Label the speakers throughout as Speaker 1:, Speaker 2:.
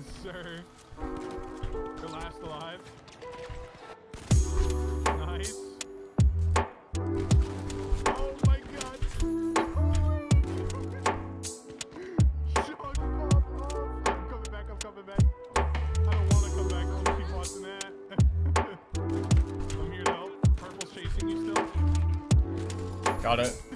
Speaker 1: sir. Your last alive. Nice. Oh my god. Shut up. I'm coming back, I'm coming back. I don't want to come back. I'll keep watching that. I'm here to help. Purple's chasing you still.
Speaker 2: Got it.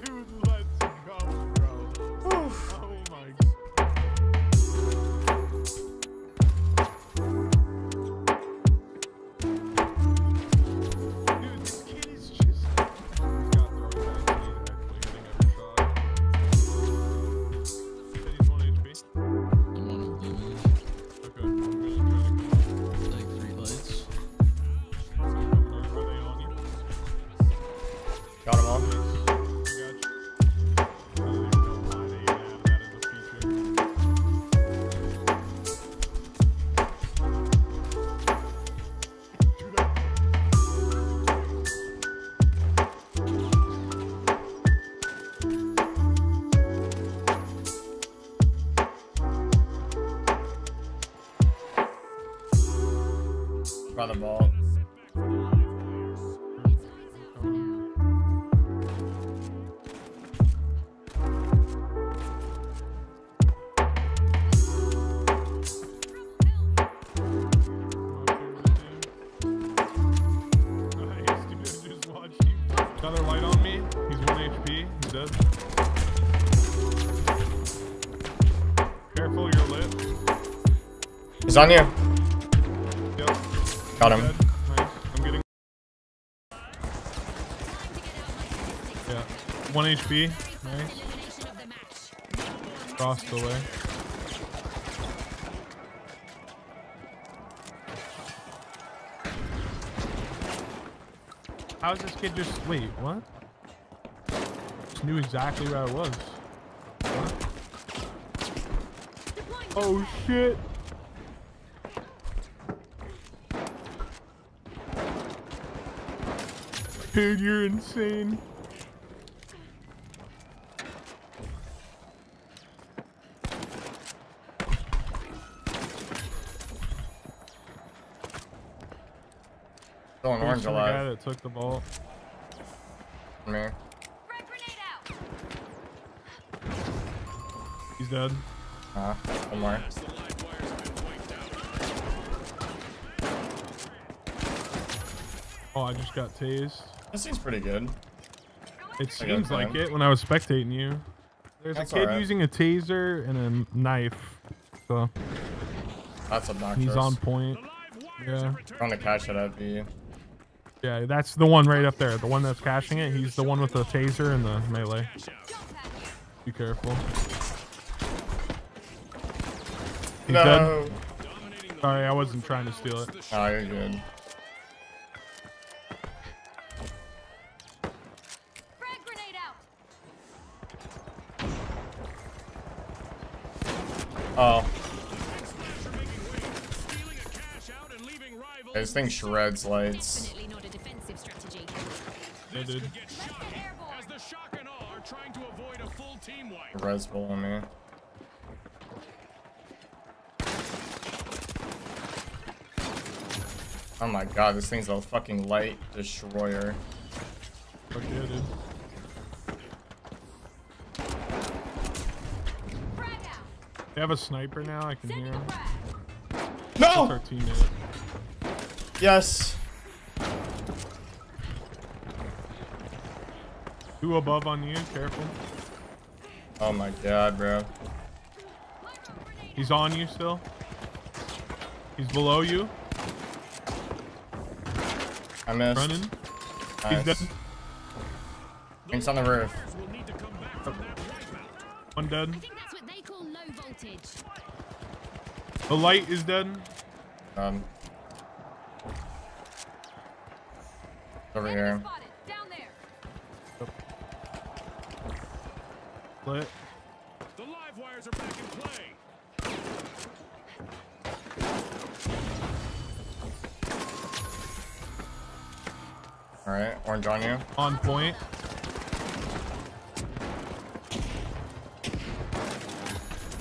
Speaker 1: Feature. Dude, I-
Speaker 2: By the ball.
Speaker 1: He's
Speaker 2: on you.
Speaker 1: Yep.
Speaker 2: Got him.
Speaker 1: Nice. I'm getting. Yeah. 1 HP. Nice. Crossed away. How's this kid just wait? What? Just knew exactly where I was. What? Oh shit! Dude, you're insane.
Speaker 2: Still an orange
Speaker 1: Who's the guy
Speaker 2: alive.
Speaker 1: that took the ball?
Speaker 2: Come here.
Speaker 1: He's dead.
Speaker 2: Uh, one more.
Speaker 1: Oh, I just got tased.
Speaker 2: This seems pretty good.
Speaker 1: It
Speaker 2: I
Speaker 1: seems like it when I was spectating you. There's
Speaker 2: That's
Speaker 1: a kid
Speaker 2: alright.
Speaker 1: using a taser and a knife. So
Speaker 2: That's obnoxious.
Speaker 1: he's on point. Yeah.
Speaker 2: Trying to cash it at B.
Speaker 1: Yeah, that's the one right up there. The one that's cashing it. He's the one with the taser and the melee. Be careful. He's
Speaker 2: no.
Speaker 1: dead. Sorry, I wasn't trying to steal it.
Speaker 2: Oh, you're good.
Speaker 3: Avoid a full team wipe.
Speaker 2: Res Bull on me. Oh my god, this thing's a fucking light destroyer.
Speaker 1: Fuck yeah, dude. They have a sniper now. I can hear him. That's our
Speaker 2: No!
Speaker 1: Teammate.
Speaker 2: Yes!
Speaker 1: Two above on you. Careful.
Speaker 2: Oh my god, bro.
Speaker 1: He's on you still. He's below you.
Speaker 2: I missed.
Speaker 1: Running.
Speaker 2: Nice.
Speaker 1: He's dead.
Speaker 2: Thing's on the roof.
Speaker 3: Will need to come back from that wipeout.
Speaker 1: One dead.
Speaker 4: I think that's what they call low voltage.
Speaker 1: The light is dead.
Speaker 2: Um. Over here.
Speaker 4: Down there.
Speaker 1: Lit.
Speaker 3: The live wires are back in play.
Speaker 2: Alright, orange on you.
Speaker 1: On point.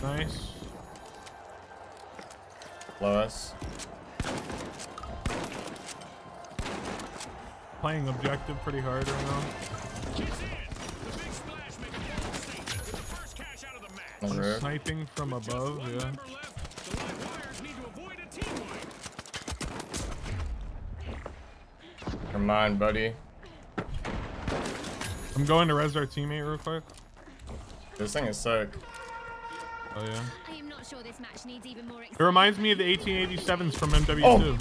Speaker 1: Nice.
Speaker 2: Blow us.
Speaker 1: Playing objective pretty hard right now.
Speaker 3: Gets in. The big splash makes a bold statement with the first cash out of the match.
Speaker 2: On the roof.
Speaker 1: Sniping from above, yeah.
Speaker 3: member left. The live wires need to avoid a team wipe.
Speaker 2: Come on, buddy.
Speaker 1: I'm going to res our teammate real quick.
Speaker 2: This thing is sick.
Speaker 1: Oh yeah.
Speaker 4: I am not sure this match needs even more
Speaker 1: It reminds me of the 1887s from MW2.
Speaker 2: Oh.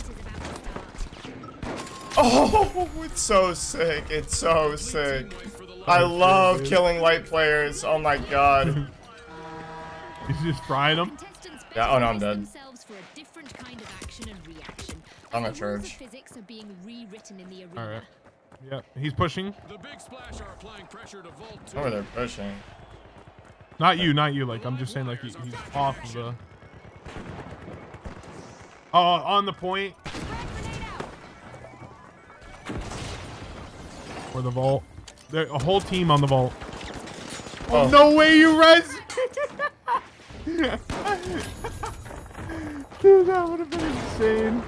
Speaker 2: Oh, it's so sick. It's so sick.
Speaker 3: Team wipe for the
Speaker 2: I love killing light players. Oh my god.
Speaker 1: He's just frying them.
Speaker 2: Yeah, oh no, I'm dead.
Speaker 4: Themselves for a different kind of action and reaction.
Speaker 2: I'm
Speaker 4: The
Speaker 2: at
Speaker 4: rules
Speaker 2: church.
Speaker 4: physics are being rewritten in the arena.
Speaker 1: All right. Yeah, he's pushing.
Speaker 3: The big splash are applying pressure to Vault 2.
Speaker 2: Over there pushing.
Speaker 1: Not you, not you. Like I'm just saying, like he, he's off of the. Oh, on the point. Or the vault. There, a whole team on the vault.
Speaker 2: Oh.
Speaker 1: No way you res. Dude, that would have been insane.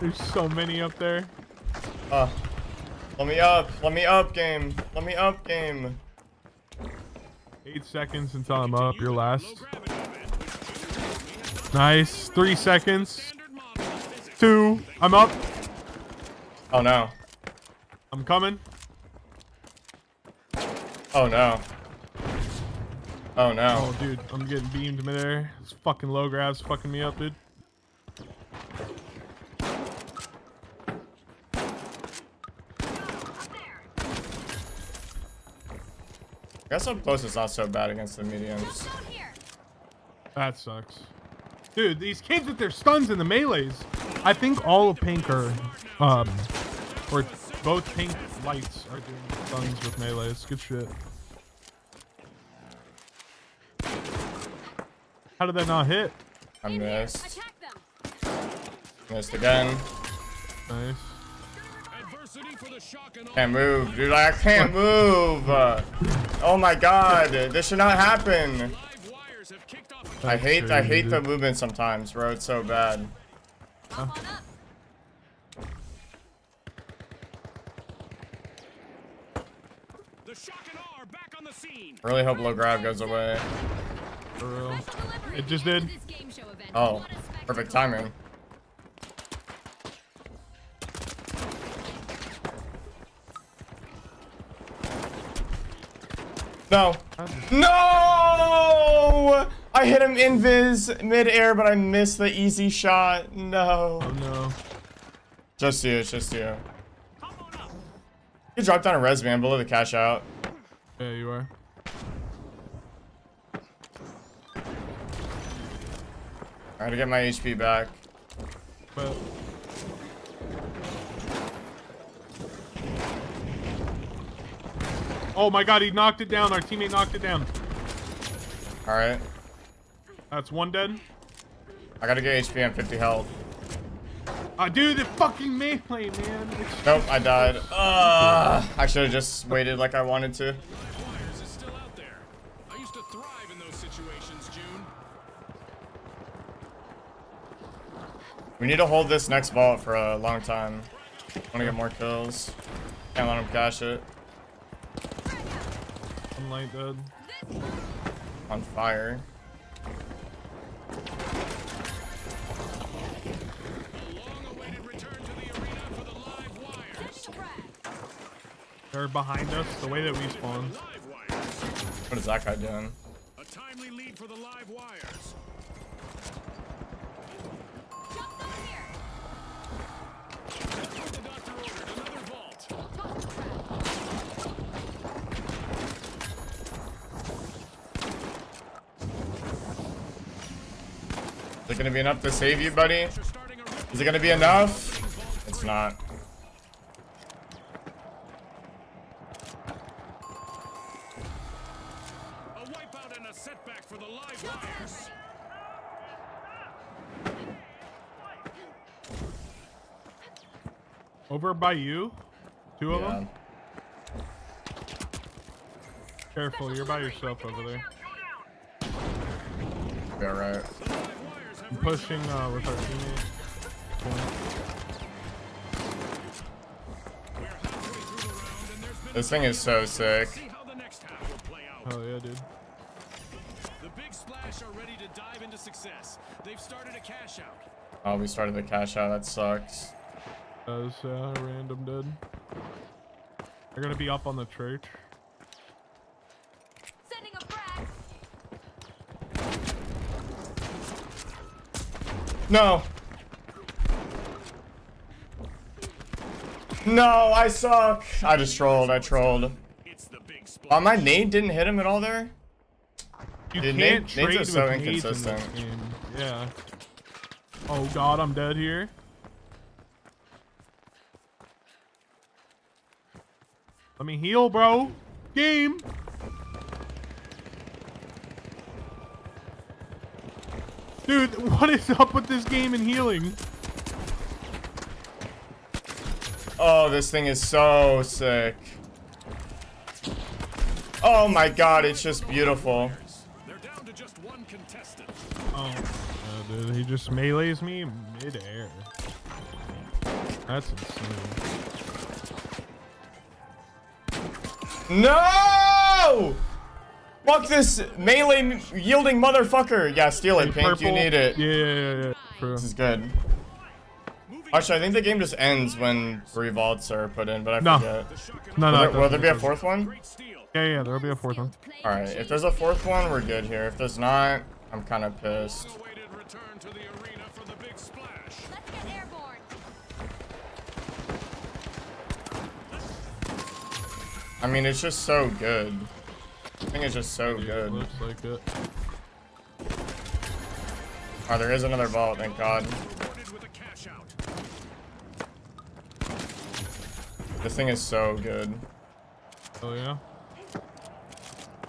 Speaker 1: There's so many up there.
Speaker 2: Uh, let me up. Let me up, game. Let me up, game.
Speaker 1: Eight seconds until I'm up. You're last.
Speaker 3: gravity event, which June may have
Speaker 1: Nice. Three seconds.
Speaker 3: standard model of physics.
Speaker 1: Two. I'm up.
Speaker 2: Oh no.
Speaker 1: I'm coming.
Speaker 2: Oh no. Oh no.
Speaker 1: Oh, dude, I'm getting beamed midair. This fucking low grav's fucking me up, dude.
Speaker 2: guess up close is not so bad against the mediums.
Speaker 1: That sucks. Dude, these kids with their stuns in the melees. I think all of pink are, um, both pink lights are doing stuns with melees. Good shit. How did that not hit?
Speaker 2: I missed.
Speaker 4: Attack them.
Speaker 2: Missed again.
Speaker 1: Nice.
Speaker 3: Adversity for the shock and awe.
Speaker 2: Can't move, dude. I can't move. Uh, oh my god. This should not happen.
Speaker 3: Live wires have kicked off.
Speaker 2: I hate I hate the movement sometimes, bro. It's so bad.
Speaker 4: Up on up.
Speaker 3: The shock and awe are back on the scene.
Speaker 2: Really hope low grav goes away.
Speaker 1: For real. It just did.
Speaker 4: this game show event.
Speaker 2: Oh,
Speaker 4: What a spectacle.
Speaker 2: perfect timing. No. No! I hit him invis mid-air, but I missed the easy shot. No.
Speaker 1: Oh no.
Speaker 2: Just you, it's just you. You dropped down a res man below the cash out.
Speaker 1: Yeah, you are.
Speaker 2: I gotta get my HP back.
Speaker 1: But Oh my god, he knocked it down. Our teammate knocked it down.
Speaker 2: Alright.
Speaker 1: That's one dead.
Speaker 2: I gotta get HP and 50 health.
Speaker 1: Uh, dude, the fucking melee, man. It's-
Speaker 2: Nope, I died. Uh, I should have just waited like I wanted to.
Speaker 3: Live wires is still out there. I used to thrive in those situations, June.
Speaker 2: We need to hold this next vault for a long time. Wanna get more kills. Can't let him cash it.
Speaker 1: I'm light dead.
Speaker 2: On fire.
Speaker 3: A long-awaited return to the arena for the live wires.
Speaker 1: They're behind us, the way that we spawn.
Speaker 2: What is that guy doing? It gonna be enough to save you, buddy?
Speaker 3: They're starting a rip.
Speaker 2: Is it gonna be enough? It's not.
Speaker 3: A wipeout and a setback for the live wires.
Speaker 1: Over by you? Two of
Speaker 2: Yeah.
Speaker 1: them? Careful, you're by yourself over there.
Speaker 2: Be alright.
Speaker 3: The live wires
Speaker 1: I'm pushing uh, with our teammates.
Speaker 3: We're halfway through the round, and there's been
Speaker 2: This thing is so sick.
Speaker 3: See how the next half will play out.
Speaker 1: Hell yeah, dude.
Speaker 3: The Big Splash are ready to dive into success. They've started a cash out.
Speaker 2: Oh, we started the cash out. That sucks.
Speaker 1: That was uh, random, dude. They're gonna be up on the church.
Speaker 2: No. No, I suck. I just trolled. I trolled.
Speaker 3: It's the Big Splash.
Speaker 2: Oh, my nade didn't hit him at all there?
Speaker 1: You
Speaker 2: Dude,
Speaker 1: can't
Speaker 2: nade- nades
Speaker 1: trade
Speaker 2: are so
Speaker 1: nades in
Speaker 2: inconsistent.
Speaker 1: Yeah. Oh god, I'm dead here. Let me heal, bro. Game. Dude, what is up with this game and healing?
Speaker 2: Oh, this thing is so sick. Oh my god, it's just beautiful.
Speaker 3: They're down to just one contestant.
Speaker 1: Oh, uh, dude, he just melees me mid-air. That's insane.
Speaker 2: No! Fuck this melee yielding motherfucker. Yeah, steal it, Pink. You need it.
Speaker 1: Yeah, yeah, yeah. True.
Speaker 2: This is good. Actually, I think the game just ends when revolts are put in, but I
Speaker 1: No.
Speaker 2: forget.
Speaker 3: and
Speaker 1: No,
Speaker 2: Will
Speaker 1: no.
Speaker 2: there, will there be a fourth one?
Speaker 1: Yeah, yeah, there'll be a fourth one.
Speaker 2: Alright, if there's a fourth one, we're good here. If there's not, I'm kind of pissed.
Speaker 3: Awaited return to the arena for the Big Splash.
Speaker 4: Let's get airborne.
Speaker 2: I mean, it's just so good. I think it's just so
Speaker 1: Yeah,
Speaker 2: good.
Speaker 1: looks like it.
Speaker 2: Oh, there is another vault, thank god.
Speaker 3: Rewarded with a cash out.
Speaker 2: This thing is so good.
Speaker 1: Oh yeah.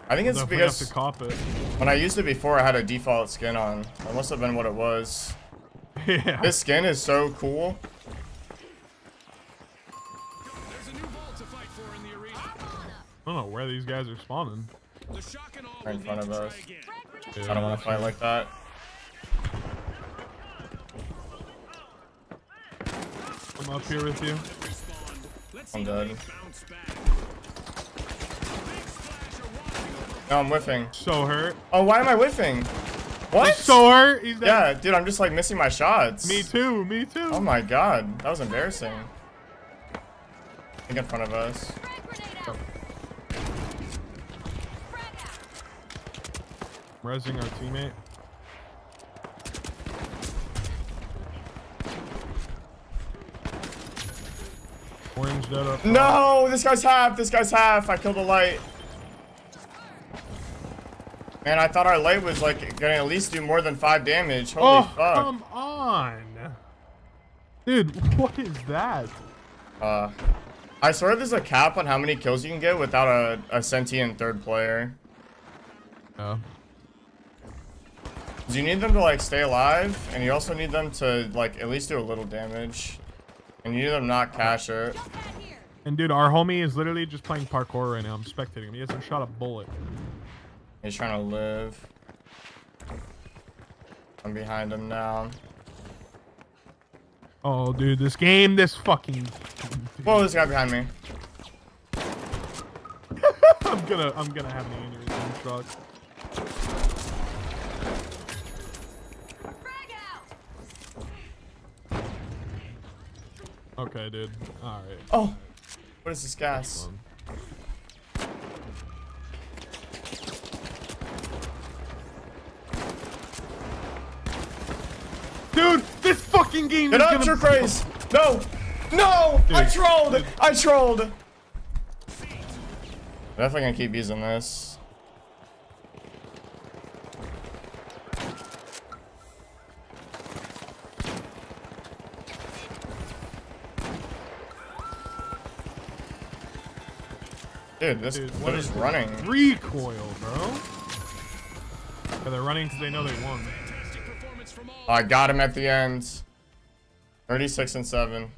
Speaker 2: I think it's
Speaker 1: Definitely have
Speaker 2: because
Speaker 1: to cop it.
Speaker 2: when I used it before, I had a default skin on. That must have been what it was.
Speaker 1: yeah.
Speaker 2: This skin is so cool.
Speaker 3: There's a new vault to fight for in the arena.
Speaker 1: I don't know where these guys are spawning.
Speaker 3: The shock and all
Speaker 2: Right in front of us.
Speaker 3: try again.
Speaker 4: Frag grenade.
Speaker 2: I don't want to fight like that.
Speaker 1: I'm up here with you.
Speaker 2: I'm dead.
Speaker 3: they bounce back. Big Splash are watching over
Speaker 2: No, I'm whiffing.
Speaker 1: So hurt.
Speaker 2: Oh, why am I whiffing? What?
Speaker 1: So hurt. He's
Speaker 2: yeah, dude, I'm just like missing my shots.
Speaker 1: Me too. Me too.
Speaker 2: Oh my god, that was embarrassing. I think in front of us.
Speaker 1: Resing our teammate. Orange dead up.
Speaker 2: No, this guy's half. This guy's half. I killed a light. Man, I thought our light was like gonna at least do more than five damage. Holy
Speaker 1: Oh,
Speaker 2: fuck.
Speaker 1: come on. Dude, what is that?
Speaker 2: Uh, I swear there's a cap on how many kills you can get without a, a sentient third player.
Speaker 1: Oh.
Speaker 2: You need them to like stay alive, and you also need them to like at least do a little damage. And you need them not cash it.
Speaker 4: Jump pad here.
Speaker 1: And dude, our homie is literally just playing parkour right now. I'm spectating him. He hasn't shot a bullet.
Speaker 2: He's trying to live. I'm behind him now.
Speaker 1: Oh, dude, this game, this fucking.
Speaker 2: Whoa, this guy behind me.
Speaker 1: I'm gonna, I'm gonna have an aneurysm truck.
Speaker 4: Frag out.
Speaker 1: Okay, dude. All right.
Speaker 2: Oh, what is this gas?
Speaker 1: Dude, this fucking game
Speaker 2: Get
Speaker 1: is
Speaker 2: up,
Speaker 1: gonna.
Speaker 2: True Craze! No! No! I
Speaker 1: Dude,
Speaker 2: trolled!
Speaker 1: dude.
Speaker 2: I trolled! Definitely gonna keep using this. Dude, this
Speaker 1: Dude,
Speaker 2: what
Speaker 1: is
Speaker 2: running?
Speaker 1: Recoil, bro. Yeah, they're running because they know they won.
Speaker 3: fantastic performance from all.
Speaker 2: I got him at the end. 36 and 7.